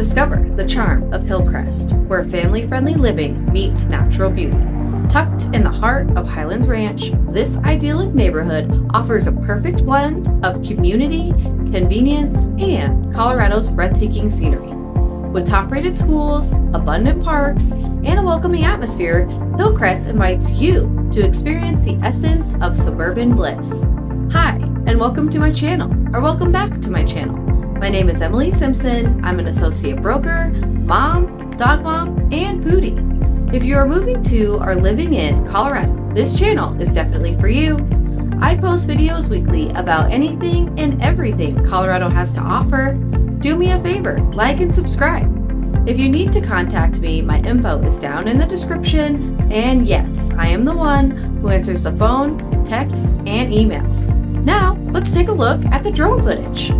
Discover the charm of Hillcrest, where family friendly living meets natural beauty. Tucked in the heart of Highlands Ranch, this idyllic neighborhood offers a perfect blend of community, convenience, and Colorado's breathtaking scenery. With top rated schools, abundant parks, and a welcoming atmosphere, Hillcrest invites you to experience the essence of suburban bliss. Hi, and welcome to my channel, or welcome back to my channel. My name is Emily Simpson. I'm an associate broker, mom, dog mom, and foodie. If you are moving to or living in Colorado, this channel is definitely for you. I post videos weekly about anything and everything Colorado has to offer. Do me a favor, like and subscribe. If you need to contact me, my info is down in the description. And yes, I am the one who answers the phone, texts, and emails. Now, let's take a look at the drone footage.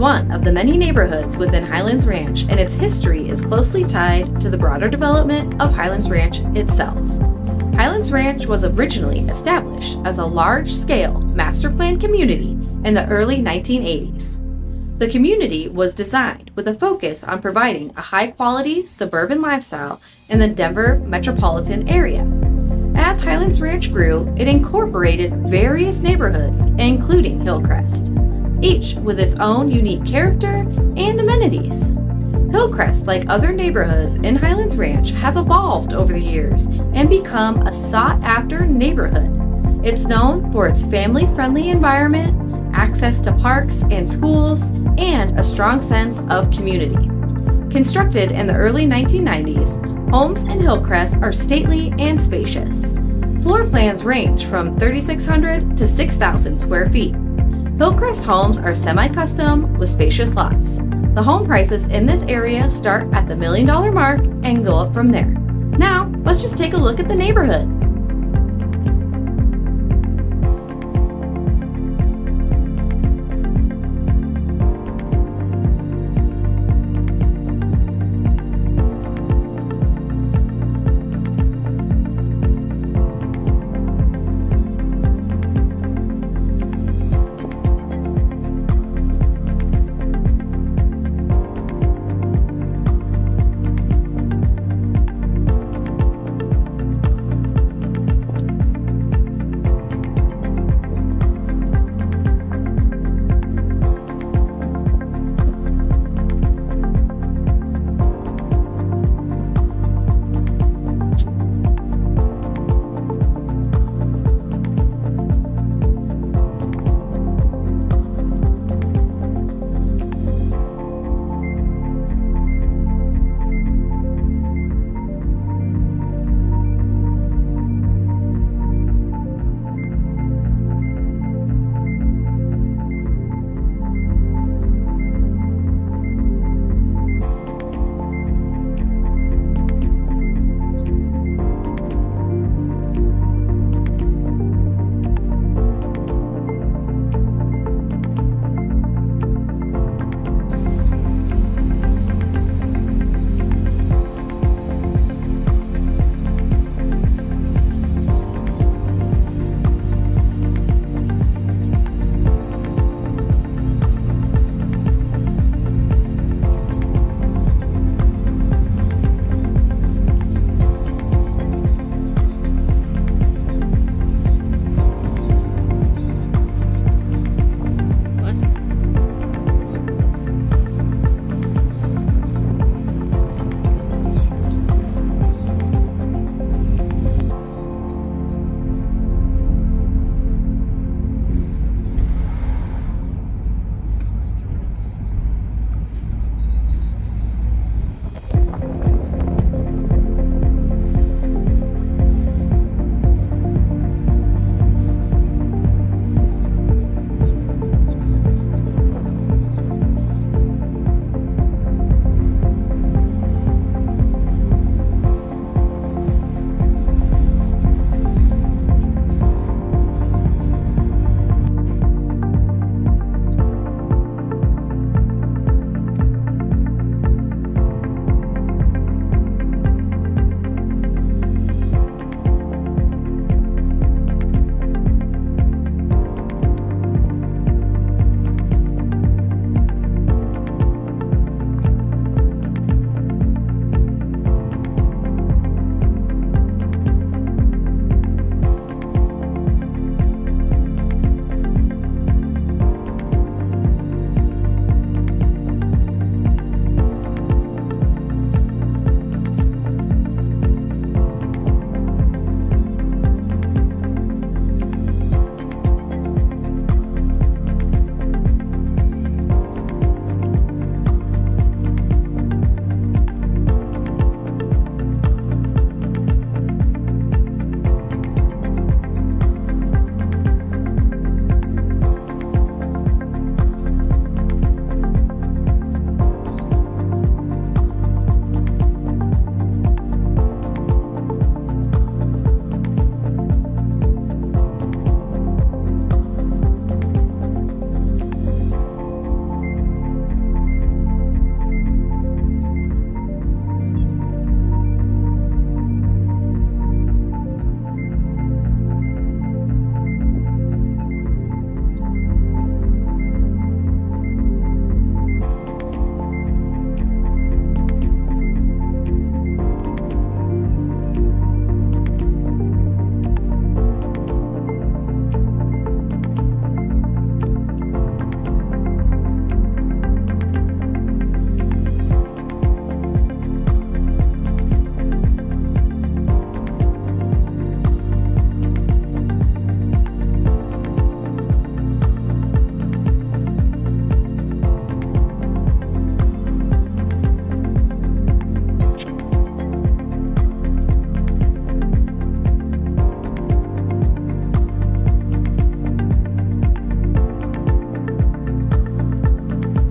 One of the many neighborhoods within Highlands Ranch, and its history is closely tied to the broader development of Highlands Ranch itself. Highlands Ranch was originally established as a large scale master plan community in the early 1980s. The community was designed with a focus on providing a high quality suburban lifestyle in the Denver metropolitan area. As Highlands Ranch grew, it incorporated various neighborhoods, including Hillcrest each with its own unique character and amenities. Hillcrest, like other neighborhoods in Highlands Ranch, has evolved over the years and become a sought after neighborhood. It's known for its family friendly environment, access to parks and schools, and a strong sense of community. Constructed in the early 1990s, homes in Hillcrest are stately and spacious. Floor plans range from 3,600 to 6,000 square feet. Hillcrest homes are semi-custom with spacious lots. The home prices in this area start at the million dollar mark and go up from there. Now, let's just take a look at the neighborhood.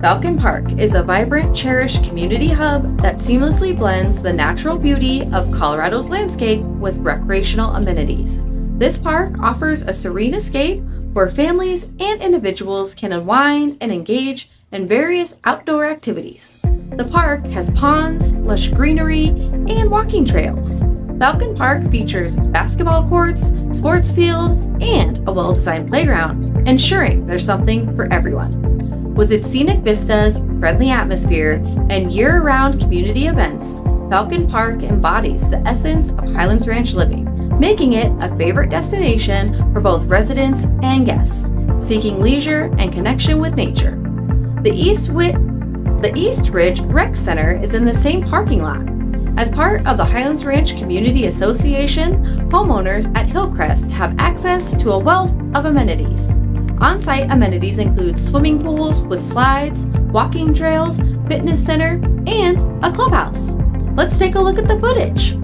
Falcon Park is a vibrant, cherished community hub that seamlessly blends the natural beauty of Colorado's landscape with recreational amenities. This park offers a serene escape where families and individuals can unwind and engage in various outdoor activities. The park has ponds, lush greenery, and walking trails. Falcon Park features basketball courts, sports field, and a well designed playground, ensuring there's something for everyone. With its scenic vistas, friendly atmosphere, and year round community events, Falcon Park embodies the essence of Highlands Ranch living, making it a favorite destination for both residents and guests seeking leisure and connection with nature. The East, the East Ridge Rec Center is in the same parking lot. As part of the Highlands Ranch Community Association, homeowners at Hillcrest have access to a wealth of amenities. On site amenities include swimming pools with slides, walking trails, fitness center, and a clubhouse. Let's take a look at the footage.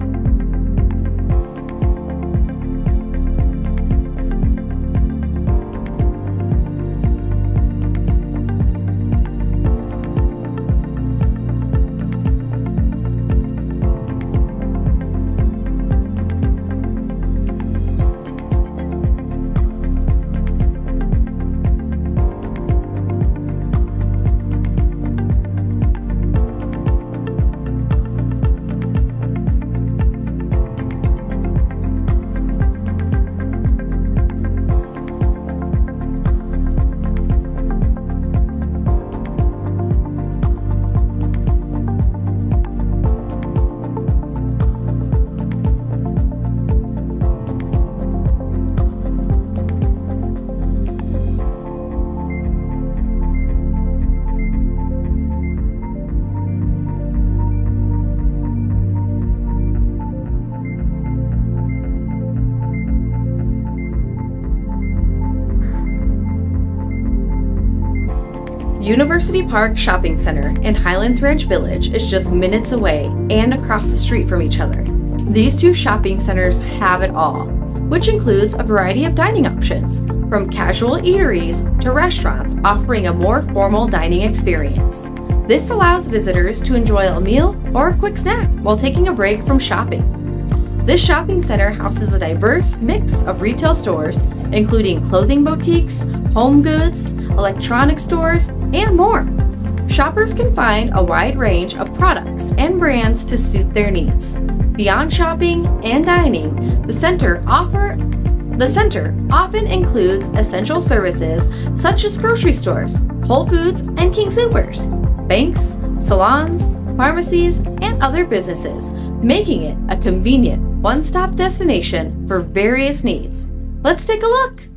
University Park Shopping Center in Highlands Ranch Village is just minutes away and across the street from each other. These two shopping centers have it all, which includes a variety of dining options, from casual eateries to restaurants offering a more formal dining experience. This allows visitors to enjoy a meal or a quick snack while taking a break from shopping. This shopping center houses a diverse mix of retail stores, including clothing boutiques, home goods, electronic stores, and more. Shoppers can find a wide range of products and brands to suit their needs. Beyond shopping and dining, the center offer the center often includes essential services such as grocery stores, Whole Foods, and King Soopers, banks, salons, pharmacies, and other businesses, making it a convenient one-stop destination for various needs. Let's take a look.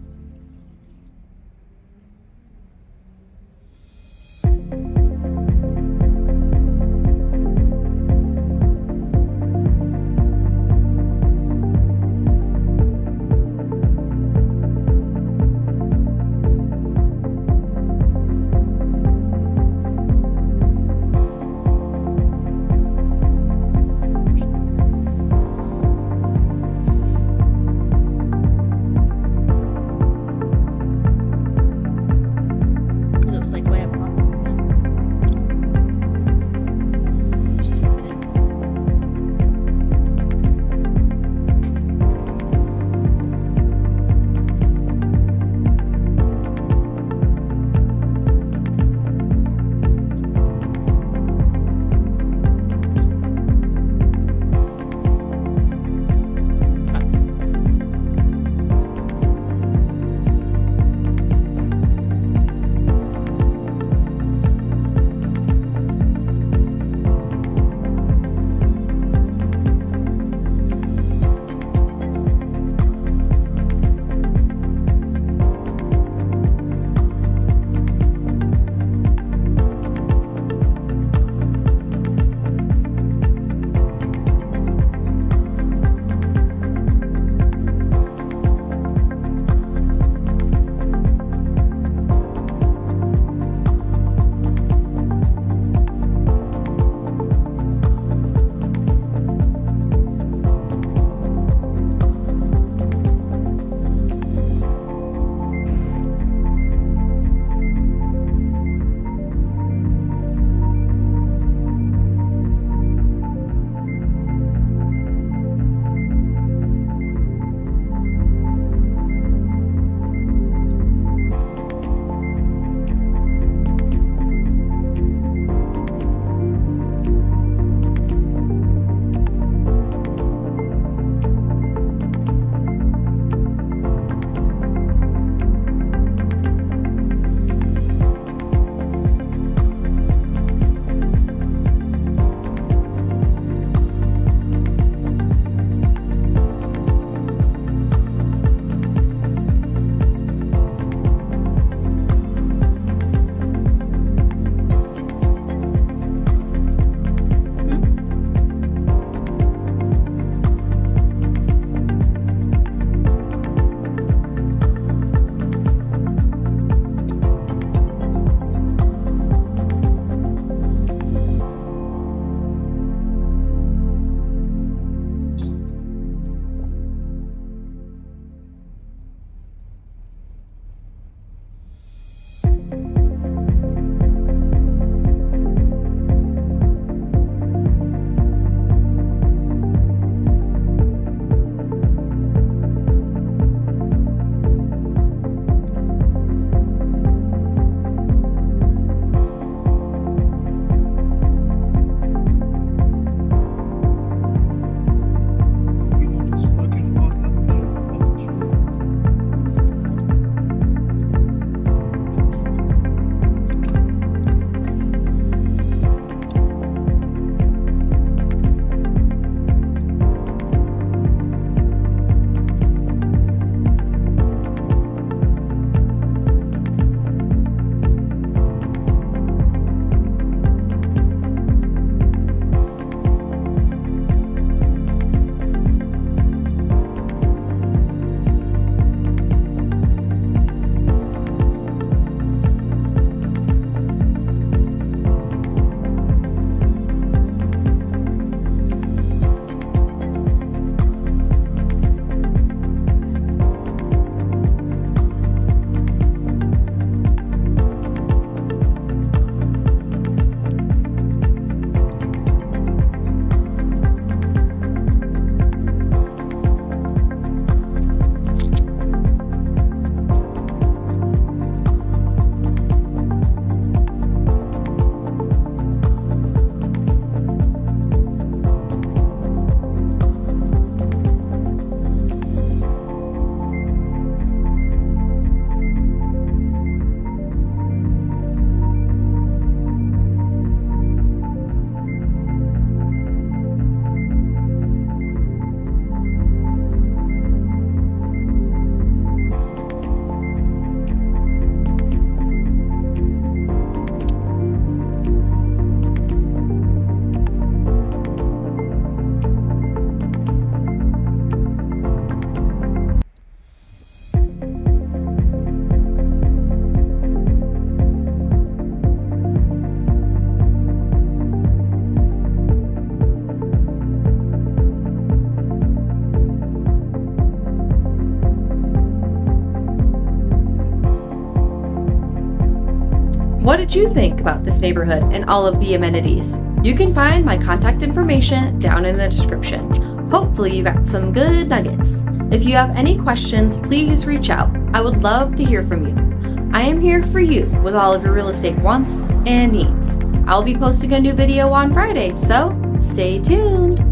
What did you think about this neighborhood and all of the amenities? You can find my contact information down in the description. Hopefully, you got some good nuggets. If you have any questions, please reach out. I would love to hear from you. I am here for you with all of your real estate wants and needs. I'll be posting a new video on Friday, so stay tuned.